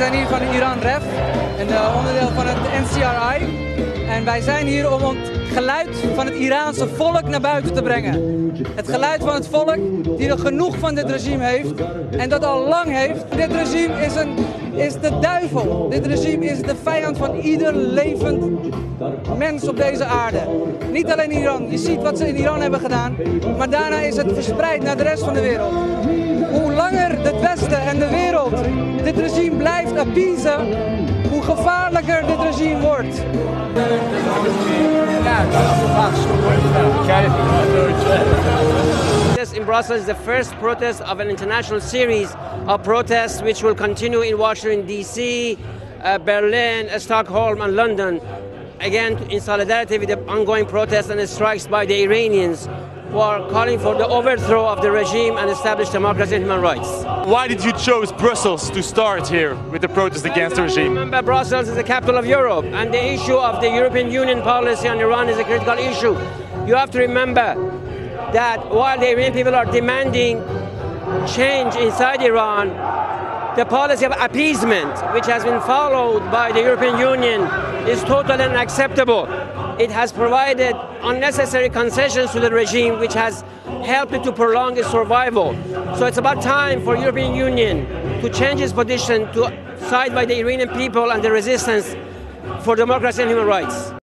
zijn hier van Iran Ref, een uh, onderdeel van het NCRI. En wij zijn hier om het geluid van het Iraanse volk naar buiten te brengen. Het geluid van het volk die er genoeg van dit regime heeft en dat al lang heeft. Dit regime is, een, is de duivel. Dit regime is de vijand van ieder levend mens op deze aarde. Niet alleen Iran. Je ziet wat ze in Iran hebben gedaan. Maar daarna is het verspreid naar de rest van de wereld. Hoe langer het Westen en de wereld dit regime appeasen, hoe gevaarlijker dit regime wordt. This in Brussels is the first protest of an international series of protests which will continue in Washington, D.C., uh, Berlin, Stockholm, and London. Again, in solidarity with the ongoing protests and the strikes by the Iranians who are calling for the overthrow of the regime and establish democracy and human rights. Why did you choose Brussels to start here with the protest against the regime? Remember, Brussels is the capital of Europe, and the issue of the European Union policy on Iran is a critical issue. You have to remember that while the Iranian people are demanding change inside Iran, the policy of appeasement, which has been followed by the European Union, is totally unacceptable. It has provided unnecessary concessions to the regime, which has helped it to prolong its survival. So it's about time for European Union to change its position to side by the Iranian people and the resistance for democracy and human rights.